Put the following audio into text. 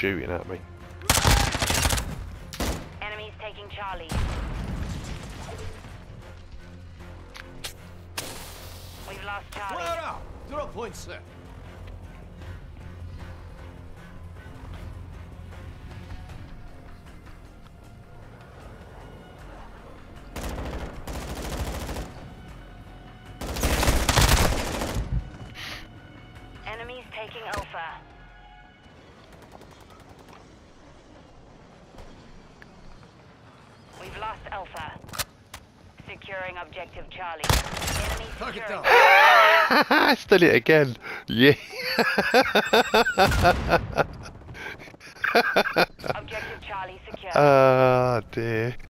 shooting at me. Enemies taking Charlie. We've lost Charlie. Clear out! Drop point set. Enemies taking Alpha. We've lost Alpha. Securing objective Charlie. Enemy Target securing. down. Still it again. Yeah. Objective Charlie secure. Ah dear.